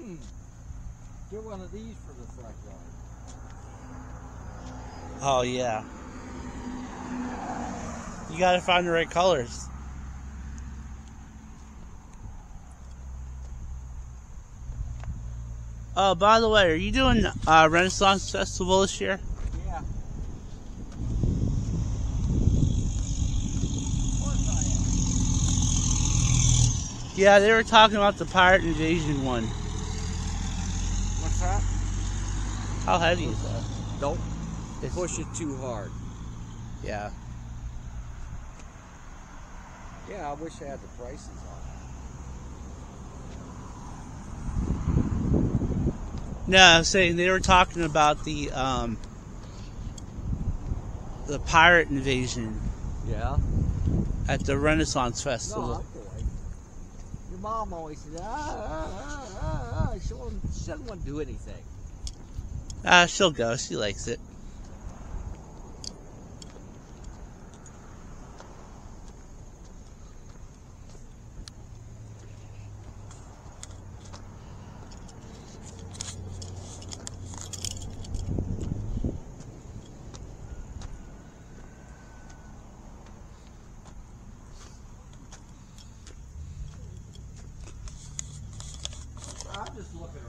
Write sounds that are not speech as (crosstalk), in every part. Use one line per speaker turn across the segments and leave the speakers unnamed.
Hmm. Get one of these for the front yard.
Oh yeah. You gotta find the right colors. Oh, by the way, are you doing uh, Renaissance Festival this year?
Yeah. Of course I am.
Yeah, they were talking about the Pirate Invasion one.
What's that?
How heavy is that?
Don't
It's-
push it too hard.
Yeah.
Yeah, I wish I had the prices on.
No, I was saying they were talking about the um, the pirate invasion
Yeah.
at the Renaissance
No,
Festival.
I'm. Your mom always said, ah, ah, ah, ah, ah. She, won't, she doesn't want to do anything.
Ah, she'll go. She likes it.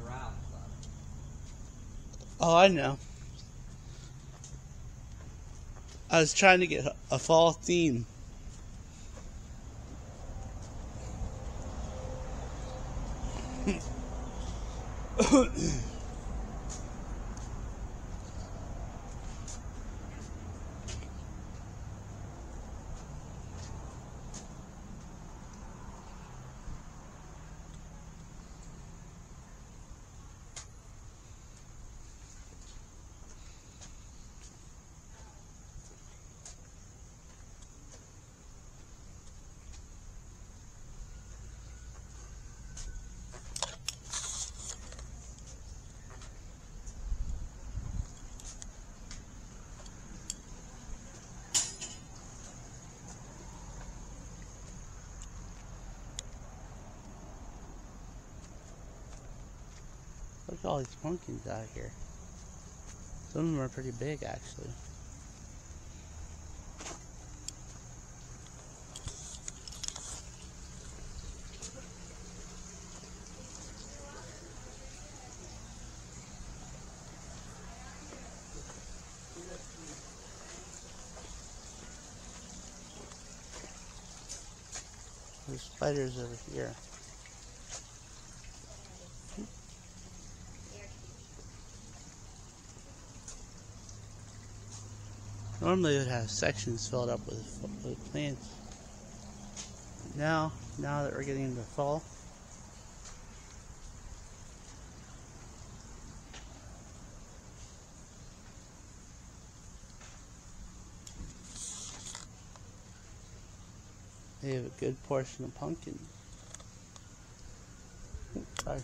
Around.
Oh, I know. I was trying to get a fall theme. (laughs) at all these pumpkins out here. Some of them are pretty big, actually. There's spiders over here. Normally it would have sections filled up with, with plants. Now, now that we're getting into fall, they have a good portion of pumpkins. Oops, Sorry.